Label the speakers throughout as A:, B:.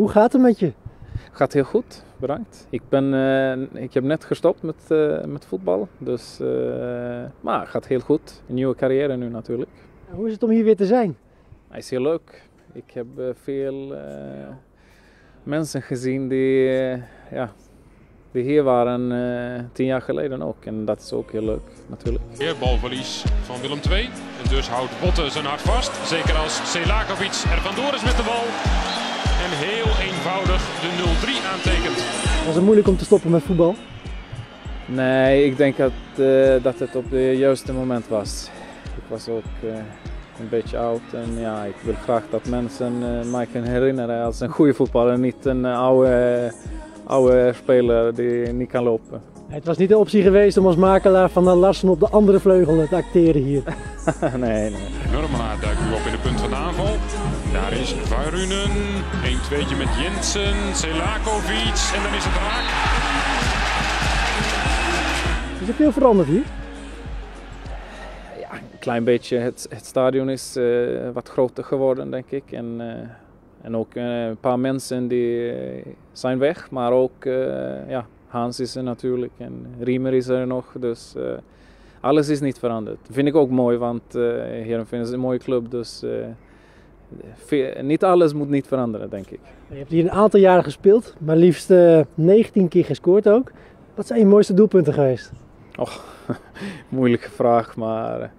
A: Hoe gaat het met je?
B: Gaat heel goed, bedankt. Ik, ben, uh, ik heb net gestopt met, uh, met voetbal, dus, uh, maar het gaat heel goed. Een nieuwe carrière nu natuurlijk.
A: Hoe is het om hier weer te zijn?
B: Het is heel leuk. Ik heb veel mensen gezien die, ja, die hier waren uh, tien jaar geleden ook. En dat is ook heel leuk natuurlijk.
C: Weer balverlies van Willem II. En dus houdt Botte zijn hart vast. Zeker als Selakovic er vandoor is met de bal. Eenvoudig de 0-3 aantekent.
A: Was het moeilijk om te stoppen met voetbal?
B: Nee, ik denk dat, uh, dat het op het juiste moment was. Ik was ook uh, een beetje oud en ja, ik wil graag dat mensen mij kunnen herinneren als een goede voetballer. Niet een oude oude speler die niet kan lopen.
A: Het was niet de optie geweest om als makelaar van Larsen op de andere vleugel te acteren hier.
B: nee, nee.
C: Nurmelaar duikt nu op in de punt van de aanval. Daar is Vairunen. 1-2'tje met Jensen, Selakovic en dan is het raak.
A: Is er veel veranderd hier?
B: Ja, een klein beetje. Het, het stadion is uh, wat groter geworden, denk ik. En, uh, en ook uh, een paar mensen die zijn weg, maar ook ja, Hans is er natuurlijk en Riemer is er nog. Dus alles is niet veranderd. Dat vind ik ook mooi, want uh, Heerenveen is een mooie club. Dus niet alles moet niet veranderen, denk ik.
A: Je hebt hier een aantal jaren gespeeld, maar liefst uh, 19 keer gescoord ook. Wat zijn je mooiste doelpunten geweest?
B: Och, moeilijke vraag, maar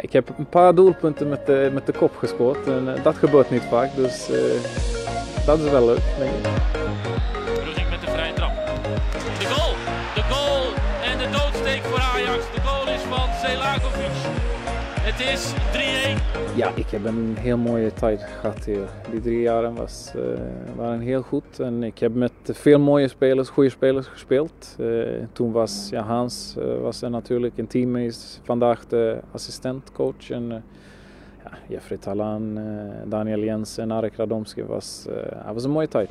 B: ik heb een paar doelpunten met de, met de kop gescoord en uh, dat gebeurt niet vaak, dus uh, dat is wel leuk. Denk ik.
D: Brugink met de vrije trap. De goal, de goal en de doodsteek voor Ajax. De goal is van Selakovic. Het is 3-1.
B: Ja, ik heb een heel mooie tijd gehad hier. Die drie jaren was, uh, waren heel goed. En ik heb met veel mooie spelers, goede spelers gespeeld. Uh, toen was ja, Hans uh, was er natuurlijk een team is vandaag de assistentcoach. En ja, Jeffrey Talan, Daniel Jens en Arek Radomski was, het was een mooie tijd.